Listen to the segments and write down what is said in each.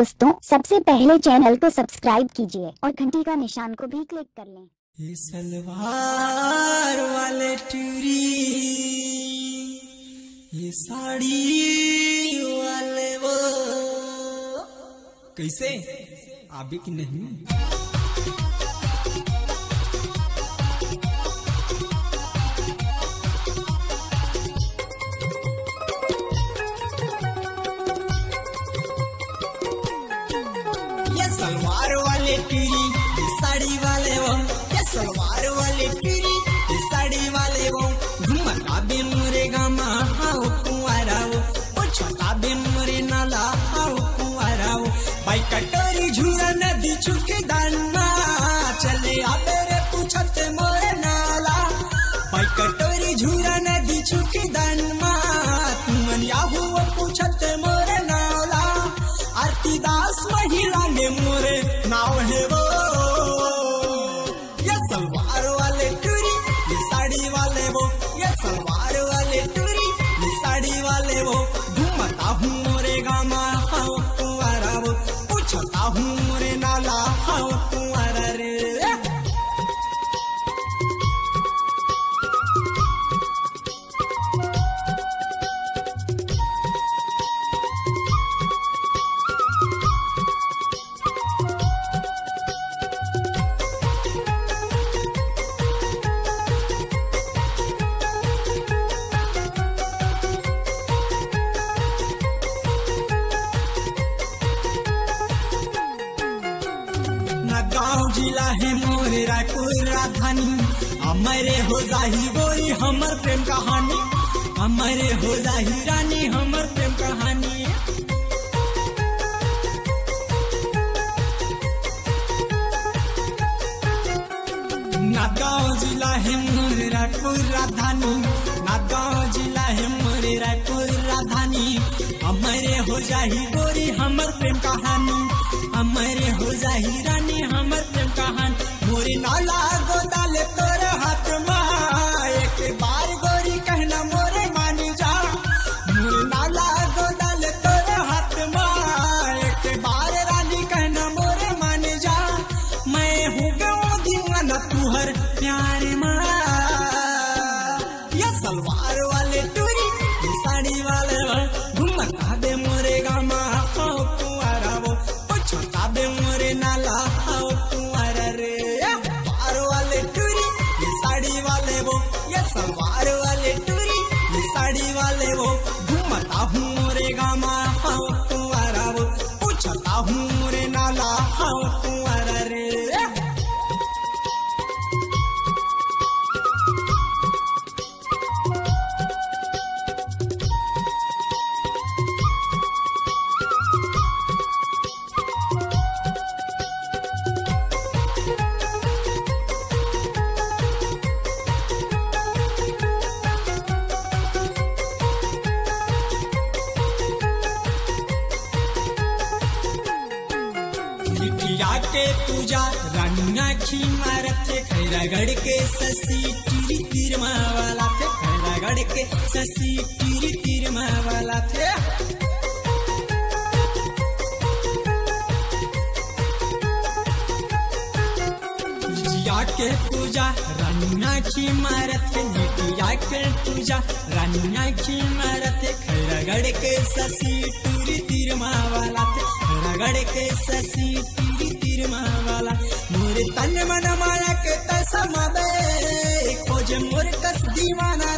दोस्तों, सबसे पहले चैनल को सब्सक्राइब कीजिए और घंटी का निशान को भी क्लिक कर लें। सलवार वाले टूरी ये साड़ी वाले वो। कैसे? आप भी कि नहीं। alegria. गाँव जिला है मोरे रायपुर राजधानी। हमारे हो जाही गोरी हमर प्रेम कहानी। हमारे हो जाही रानी हमर प्रेम कहानी। नागांव जिला है मोरे रायपुर राजधानी। नागांव जिला है मोरे रायपुर राजधानी। हमारे हो जाही गोरी हमर प्रेम कहानी। हमारे हो जाही நாளா llegamos. जाके पूजा रंगा खी मारत खैरागढ़ के ससी टीरी तीर वाला थे खैरागढ़ के ससी टीरी तीर वाला थे। के पूजा रानुना की मारत, निटिया के पूजा रानुना की मारत खैरागढ़ के ससी टूरी तीर वाला थे खैरागढ़ के ससी तन मन माया के मे को मुर्कस दीवाना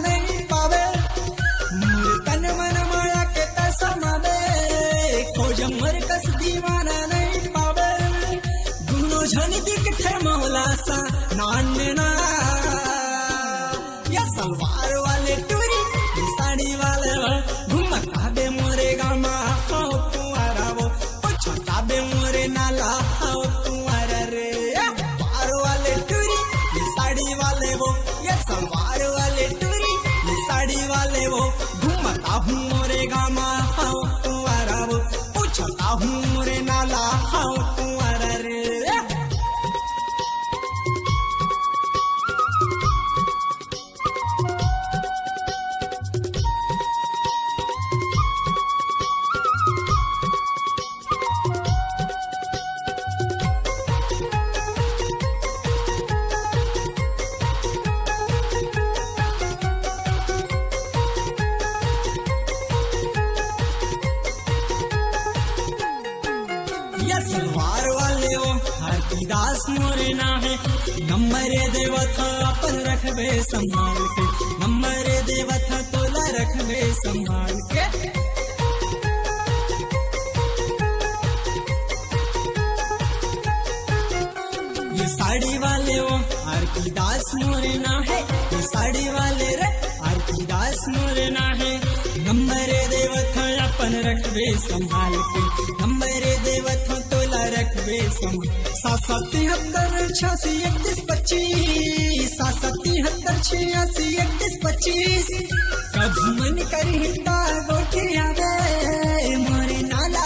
दास मोरे ना है नंबर देवत अपन रखबे संभाल के। नंबर देवत तोला रखबे संभाल के। ये साड़ी वाले वो आरती दास मोरे ना है ये साड़ी वाले रे आरती दास मोरे ना है नंबर देवत अपन रखबे संभाल के। नंबर देवत रखबे सात तिहत्तर छियासी इकतीस पच्चीस सात तिहत्तर छियासी इकतीस पच्चीस कभी मन करी हिंदा गोठी आवे मोरे नाला